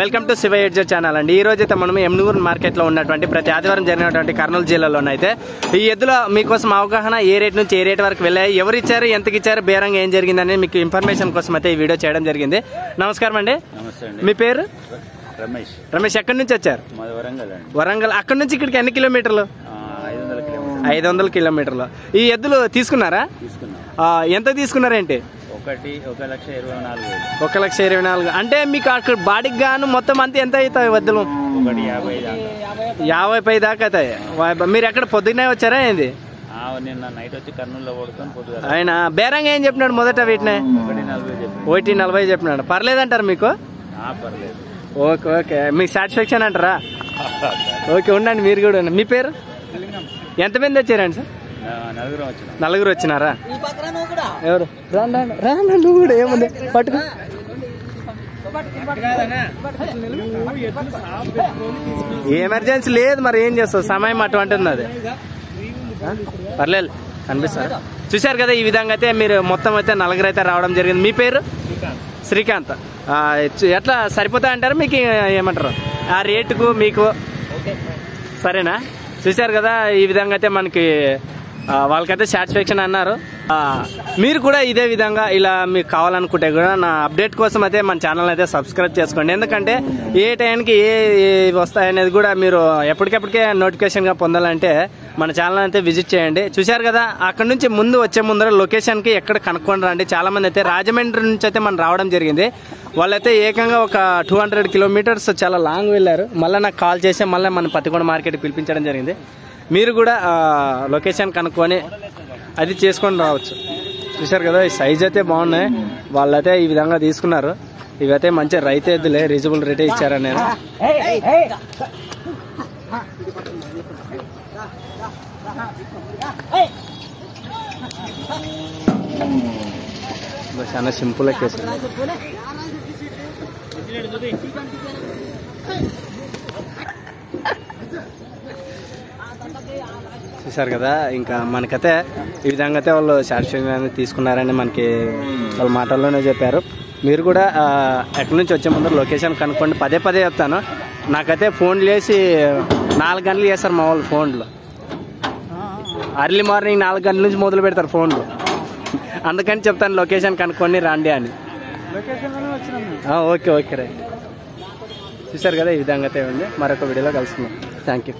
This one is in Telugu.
వెల్కమ్ టు శివ ఎడ్జర్ ఛానల్ అండి. ఈ రోజు అయితే మనం ఎమ్నూరు మార్కెట్లో ఉన్నటువంటి ప్రతి ఆదివారం జరిగినటువంటి కర్నూలు జిల్లాలోనైతే ఈ ఎద్దుల మీకోసం అవగాహన ఏ రేట్ నుంచి ఏ రేట్ వరకు వెళ్ళాయి ఎవరు ఇచ్చారు ఎంతకి ఇచ్చారు బేరంగా ఏం జరిగిందని మీకు ఇన్ఫర్మేషన్ కోసం అయితే ఈ వీడియో చేయడం జరిగింది. నమస్కారం అండి. మీ పేరు? రమేష్. రమేష్ ఎక్కడి నుంచి వచ్చారు? వరంగల్ అక్కడి నుంచి ఇక్కడికి ఎన్ని కిలోమీటర్లు? ఆ, ఐదు వందల కిలోమీటర్ ఐదు వందల కిలోమీటర్లు. ఈ ఎద్దులు తీసుకున్నారా? తీసుకున్నాం. ఆ, ఎంత తీసుకున్నారేంటి? ఒకటి ఒక లక్ష ఇరవై నాలుగు ఒక లక్ష ఇరవై నాలుగు అంటే మీకు అక్కడ బాడీకి గాను మొత్తం అంతా ఎంత అవుతాయి వద్దులు ఒకటి యాభై యాభై పై దాకా అవుతాయి. మీరు ఎక్కడ పొద్దున్నే వచ్చారా ఏంది? నిన్న నైట్ వచ్చి కర్నూలులో పడుకొని ఆయన బేరంగా ఏం చెప్పినాడు మొదట వీటిని? ఒకటి నలభై చెప్పినాడు. పర్లేదంటారు మీకు? Okay okay. మీకు సాటిస్ఫాక్షన్ అంటారా? ఓకే ఉండండి మీరు కూడా. మీ పేరు? ఎంతమంది వచ్చారండి సార్? నలుగురం వచ్చినాం. నలుగురు వచ్చినారా? ఎవరు? రాండి నువ్వు కూడా ఏముంది? పట్టుకో. ఎమర్జెన్సీ లేదు మరి ఏం చేస్తావు? సమయం అటువంటిది అది? పర్లేదు కనిపిస్తారు చూశారు కదా ఈ విధంగా అయితే మీరు మొత్తం అయితే నలుగురు అయితే రావడం జరిగింది. మీ పేరు? శ్రీకాంత్. ఎట్లా సరిపోతా అంటారు? మీకు ఏమంటారు? ఆ రేటుకు మీకు? సరేనా? చూశారు కదా ఈ విధంగా అయితే మనకి వాళ్ళకైతే సాటిస్ఫాక్షన్ అన్నారు. మీరు కూడా ఇదే విధంగా ఇలా మీకు కావాలనుకుంటే కూడా నా అప్డేట్ కోసం అయితే మన ఛానల్ అయితే సబ్స్క్రైబ్ చేసుకోండి. ఎందుకంటే ఏ టైంకి ఏ ఏ వస్తాయనేది కూడా మీరు ఎప్పటికెప్పటికే నోటిఫికేషన్గా పొందాలంటే మన ఛానల్ అయితే విజిట్ చేయండి. చూశారు కదా అక్కడ నుంచి ముందు వచ్చే ముందర లొకేషన్కి ఎక్కడ కనుక్కొని రండి. చాలా మంది అయితే రాజమండ్రి నుంచి అయితే మనం రావడం జరిగింది. వాళ్ళైతే ఏకంగా ఒక టూ హండ్రెడ్ కిలోమీటర్స్ చాలా లాంగ్ వెళ్ళారు. మళ్ళీ నాకు కాల్ చేసి మళ్ళీ మన పత్తికొండ మార్కెట్కి పిలిపించడం జరిగింది. మీరు కూడా లొకేషన్ కనుక్కొని అది చేసుకొని రావచ్చు. చూశారు కదా ఈ సైజ్ అయితే బాగున్నాయి. వాళ్ళైతే ఈ విధంగా తీసుకున్నారు. ఇవైతే మంచి రైతు ఎద్దులే రీజనబుల్ రేటే ఇచ్చారని చాలా సింపుల్ కేసు చూసారు కదా ఇంకా మనకైతే ఈ విధంగా అయితే వాళ్ళు సాటిస్ఫాక్షన్ అనేది తీసుకున్నారని మనకి వాళ్ళ మాటల్లోనే చెప్పారు. మీరు కూడా ఎక్కడి నుంచి వచ్చే ముందు లొకేషన్ కనుక్కోండి. పదే పదే చెప్తాను. నాకైతే ఫోన్లు చేసి నాలుగు గంటలు చేస్తారు మా వాళ్ళు ఫోన్లు. అర్లీ మార్నింగ్ నాలుగు గంటల నుంచి మొదలు పెడతారు ఫోన్లు. అందుకని చెప్తాను లొకేషన్ కనుక్కొని రండి అని. ఓకే ఓకే రైట్ చూసారు కదా ఈ విధంగా అయితే ఉంది. మరొక వీడియోలో కలుసుకుందాం. Thank you.